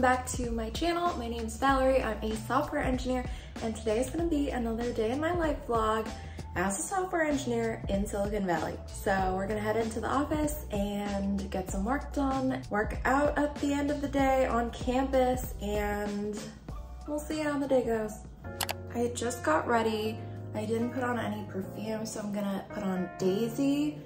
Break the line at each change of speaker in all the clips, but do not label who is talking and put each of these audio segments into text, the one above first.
back to my channel. My name is Valerie. I'm a software engineer and today is gonna be another day in my life vlog as a software engineer in Silicon Valley. So we're gonna head into the office and get some work done, work out at the end of the day on campus, and we'll see how the day goes. I just got ready. I didn't put on any perfume, so I'm gonna put on Daisy.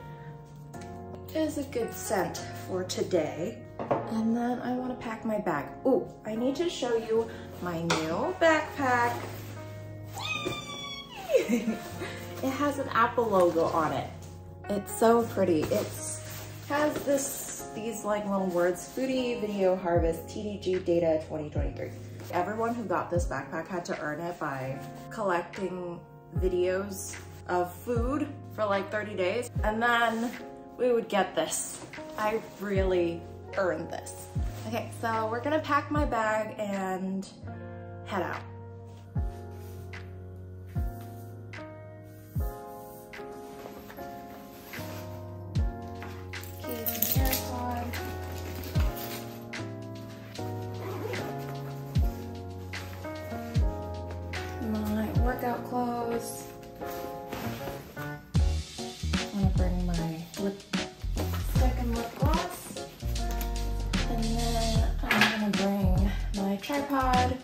It is a good scent for today. And then I wanna pack my bag. Oh, I need to show you my new backpack. it has an Apple logo on it. It's so pretty. It's has this these like little words, Foodie Video Harvest TDG Data 2023. Everyone who got this backpack had to earn it by collecting videos of food for like 30 days. And then we would get this. I really earned this. Okay, so we're gonna pack my bag and head out. Tripod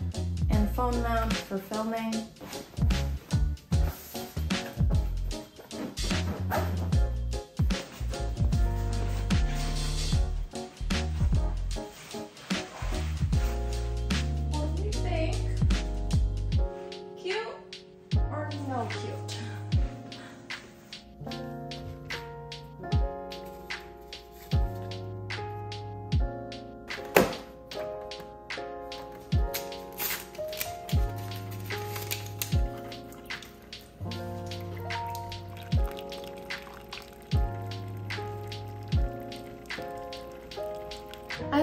and phone mount for filming.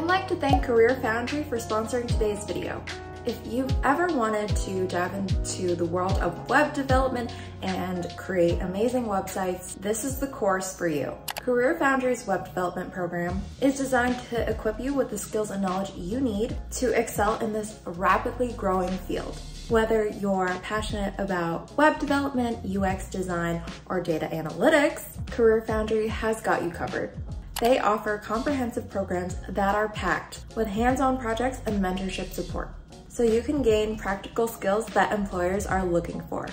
Like to thank CareerFoundry for sponsoring today's video. If you've ever wanted to dive into the world of web development and create amazing websites, this is the course for you. CareerFoundry's web development program is designed to equip you with the skills and knowledge you need to excel in this rapidly growing field. Whether you're passionate about web development, UX design, or data analytics, CareerFoundry has got you covered. They offer comprehensive programs that are packed with hands-on projects and mentorship support, so you can gain practical skills that employers are looking for.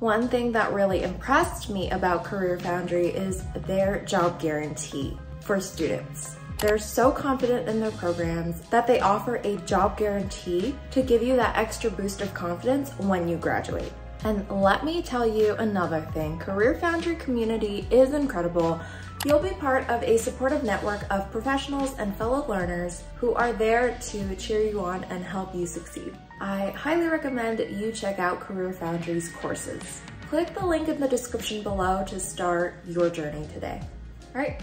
One thing that really impressed me about CareerFoundry is their job guarantee for students. They're so confident in their programs that they offer a job guarantee to give you that extra boost of confidence when you graduate. And let me tell you another thing, CareerFoundry community is incredible. You'll be part of a supportive network of professionals and fellow learners who are there to cheer you on and help you succeed. I highly recommend you check out CareerFoundry's courses. Click the link in the description below to start your journey today. All right,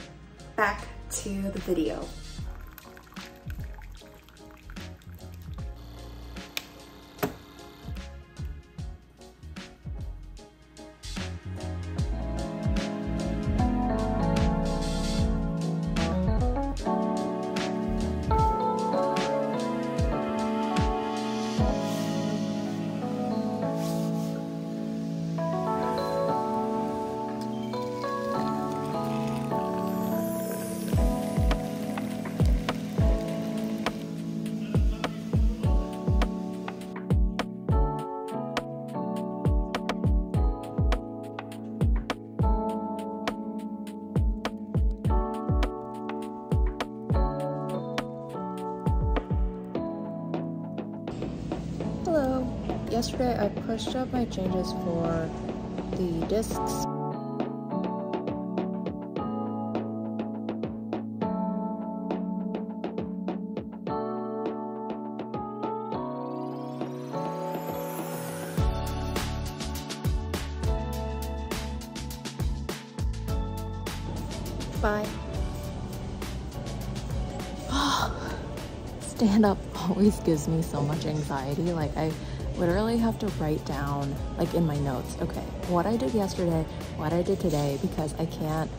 back to the video.
Hello. Yesterday I pushed up my changes for the discs. Stand up always gives me so much anxiety. Like I literally have to write down like in my notes, okay, what I did yesterday, what I did today, because I can't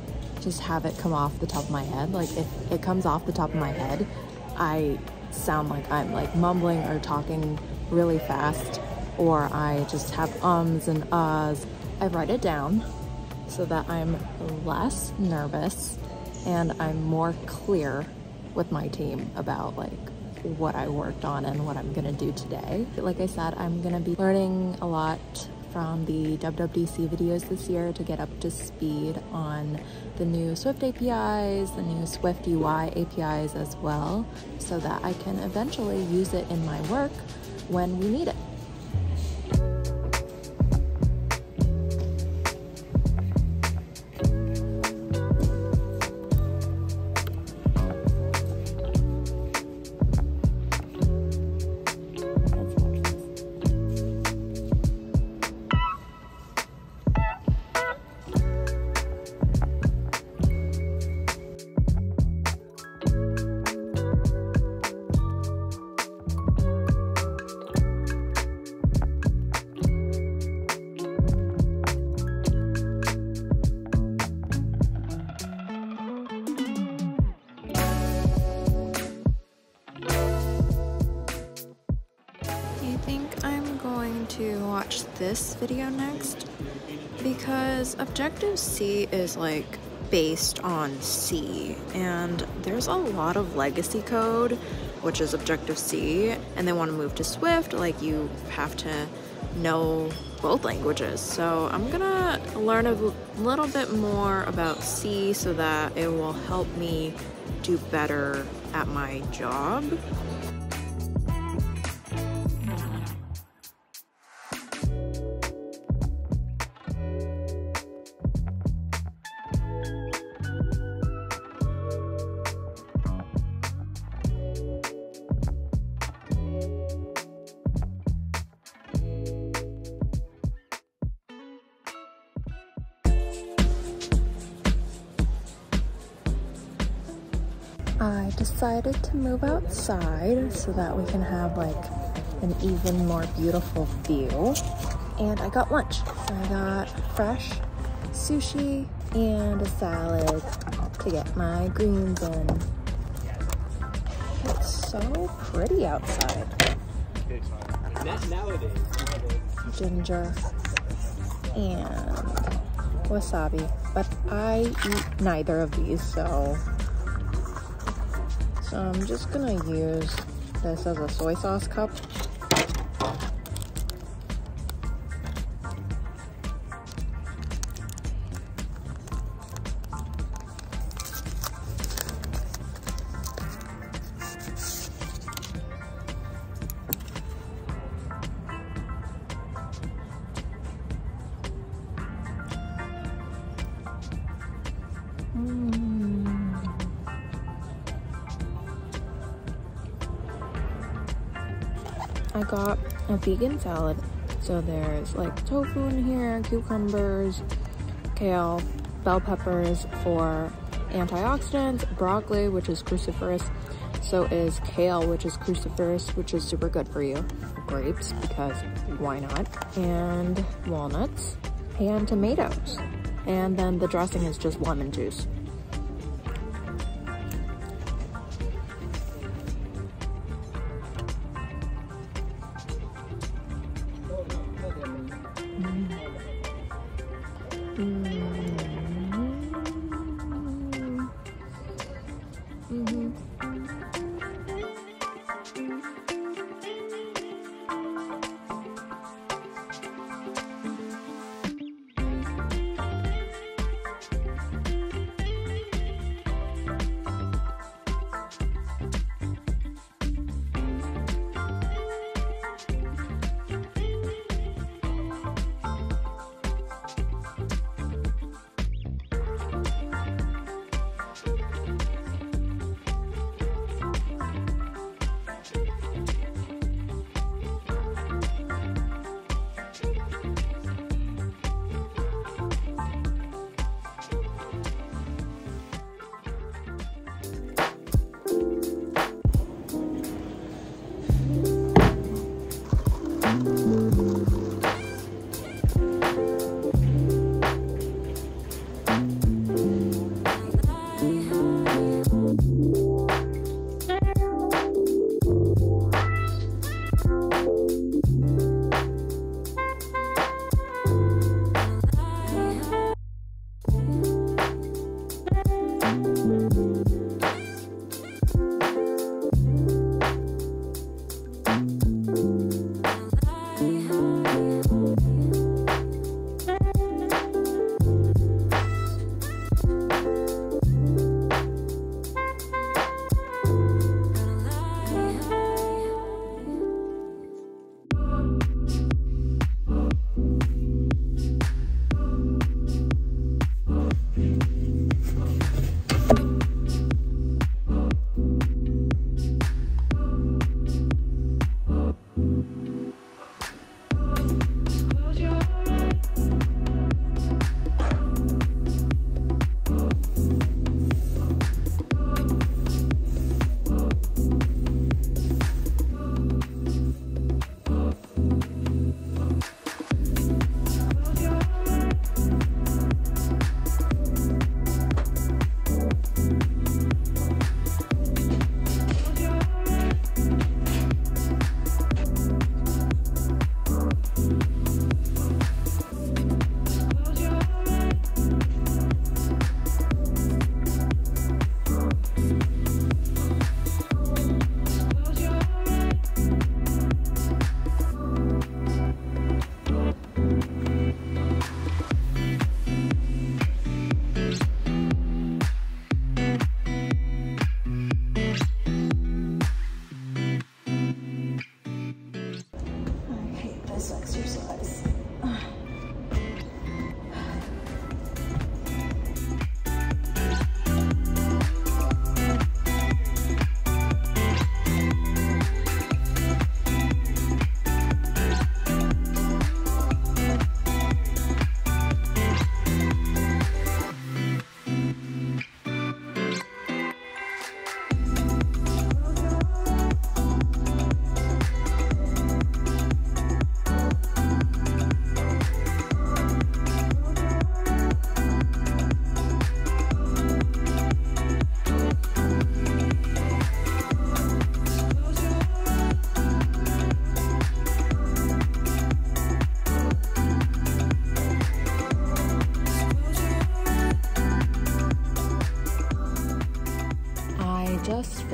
just have it come off the top of my head. Like if it comes off the top of my head, I
sound like I'm like mumbling or talking really fast or I just have ums and uhs, I write it down so that I'm less nervous and I'm more clear with my team about like what I worked on and what I'm gonna do today. Like I said, I'm gonna be learning a lot from the WWDC videos this year to get up to speed on the new Swift APIs, the new SwiftUI APIs as well, so that I can eventually use it in my work when we need it. Watch this video next because Objective-C is like based on C and there's a lot of legacy code which is Objective-C and they want to move to Swift like you have to know both languages. So I'm gonna learn a little bit more about C so that it will help me do better at my job I decided to move outside so that we can have like an even more beautiful view. And I got lunch. So I got fresh sushi and a salad to get my greens in. It's so pretty outside. Ginger and wasabi, but I eat neither of these, so so I'm just gonna use this as a soy sauce cup. I got a vegan salad. So there's like tofu in here, cucumbers, kale, bell peppers for antioxidants, broccoli, which is cruciferous. So is kale, which is cruciferous, which is super good for you. Grapes, because why not? And walnuts and tomatoes. And then the dressing is just lemon juice.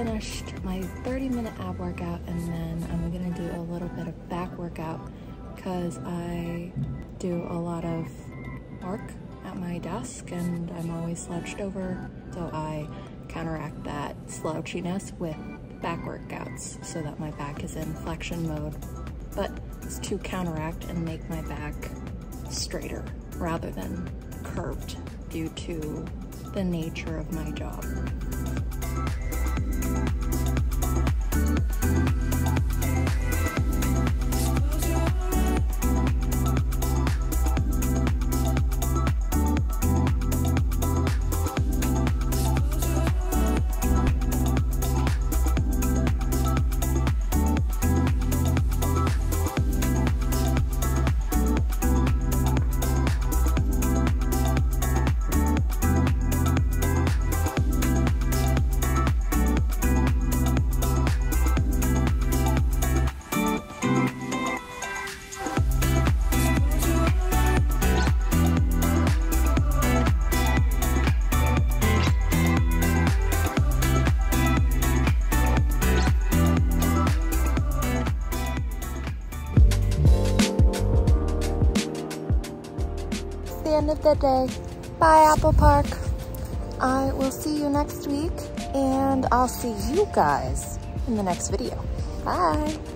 Finished my 30 minute ab workout and then I'm gonna do a little bit of back workout because I do a lot of work at my desk and I'm always slouched over so I counteract that slouchiness with back workouts so that my back is in flexion mode but it's to counteract and make my back straighter rather than curved due to the nature of my job. End of the day. Bye, Apple Park. I will see you next week, and I'll see you guys in the next video. Bye.